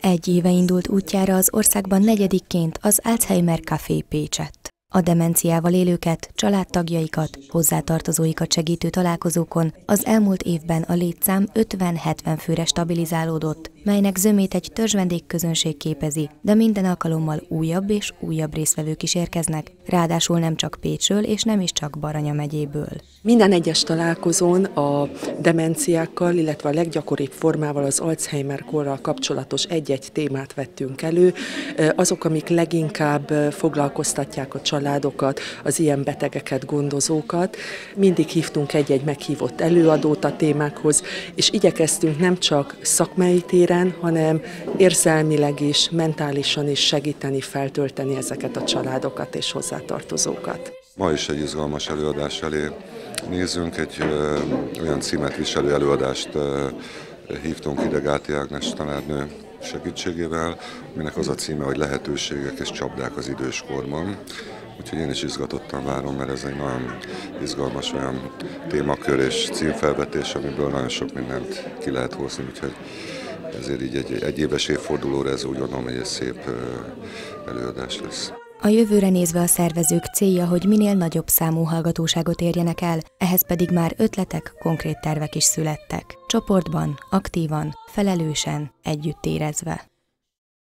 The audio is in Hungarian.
Egy éve indult útjára az országban negyedikként az Alzheimer Café Pécsett. A demenciával élőket, családtagjaikat, hozzátartozóikat segítő találkozókon az elmúlt évben a létszám 50-70 főre stabilizálódott, melynek zömét egy törzsvendégközönség képezi, de minden alkalommal újabb és újabb résztvevők is érkeznek, ráadásul nem csak Pécsről és nem is csak Baranya megyéből. Minden egyes találkozón a demenciákkal, illetve a leggyakoribb formával az Alzheimer korral kapcsolatos egy-egy témát vettünk elő. Azok, amik leginkább foglalkoztatják a családokat, az ilyen betegeket, gondozókat. Mindig hívtunk egy-egy meghívott előadót a témákhoz, és igyekeztünk nem csak szakmai téren, hanem érzelmileg is, mentálisan is segíteni, feltölteni ezeket a családokat és hozzátartozókat. Ma is egy izgalmas előadás elé nézzünk, egy ö, olyan címet viselő előadást ö, hívtunk ide Gáti Ágnes tanárnő segítségével, aminek az a címe, hogy lehetőségek és csapdák az időskorban. Úgyhogy én is izgatottan várom, mert ez egy nagyon izgalmas olyan témakör és címfelvetés, amiből nagyon sok mindent ki lehet hozni, úgyhogy ezért így egy, egy éves évfordulóra ez úgy gondolom, hogy egy szép előadás lesz. A jövőre nézve a szervezők célja, hogy minél nagyobb számú hallgatóságot érjenek el, ehhez pedig már ötletek, konkrét tervek is születtek. Csoportban, aktívan, felelősen, együtt érezve.